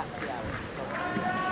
I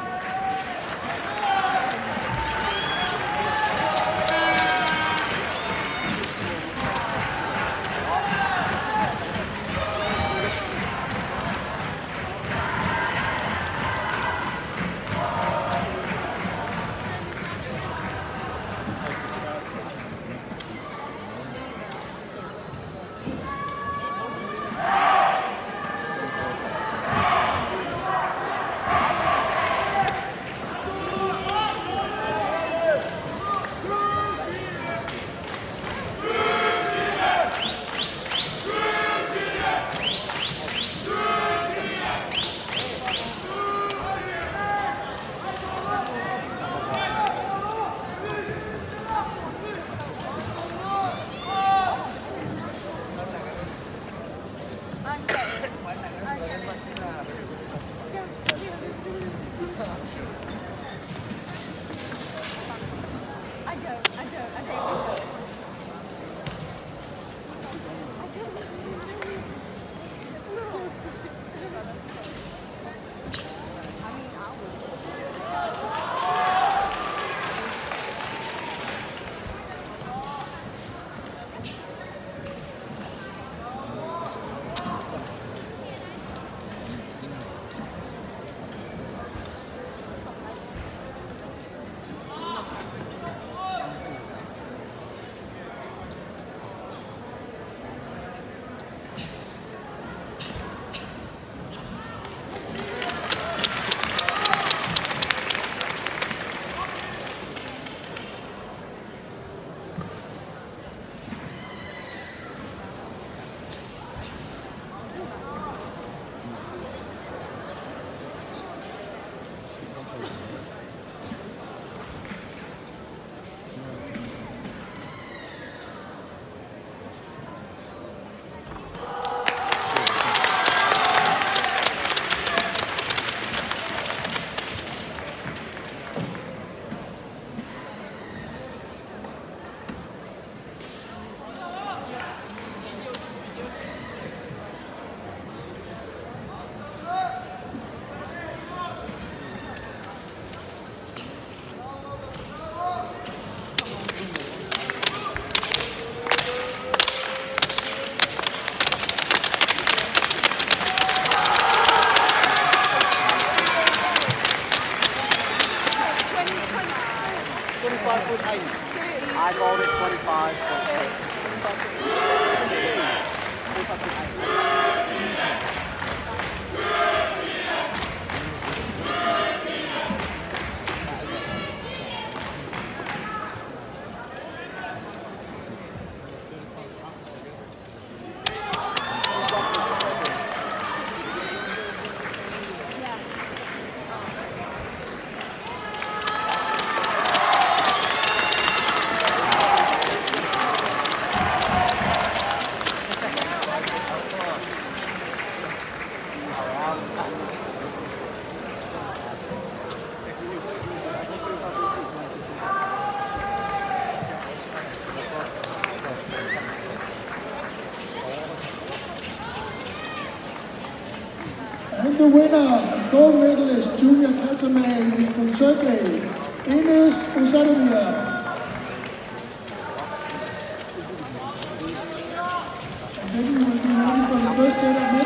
25.8. I called it 25.6. 25.8. With the winner gold medalist Julia Kataman is from Turkey, Enes Ozdemir. And then we will be ready for the first set of medals.